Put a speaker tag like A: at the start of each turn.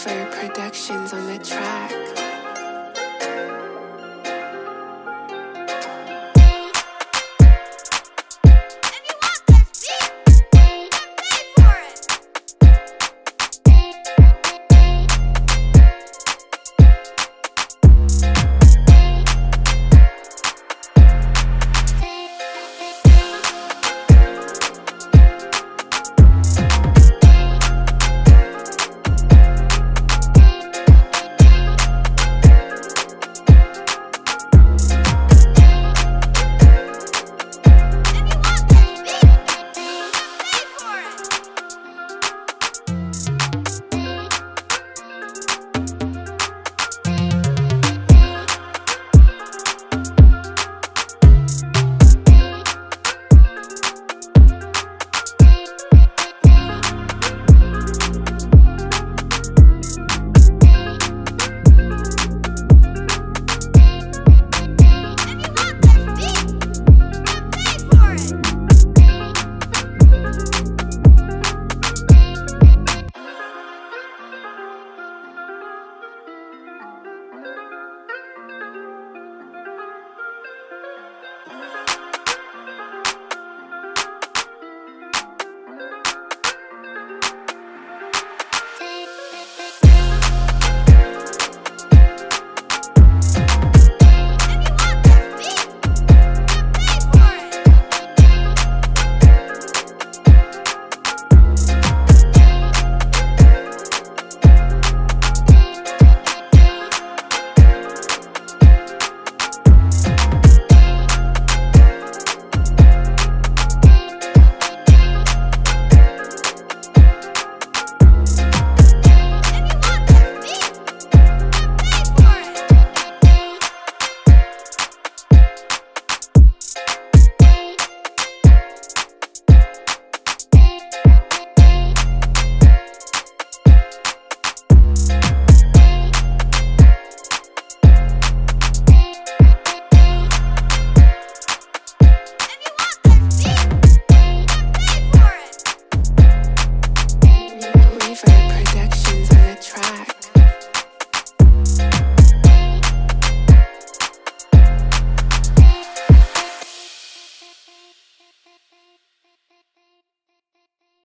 A: For Productions on the track.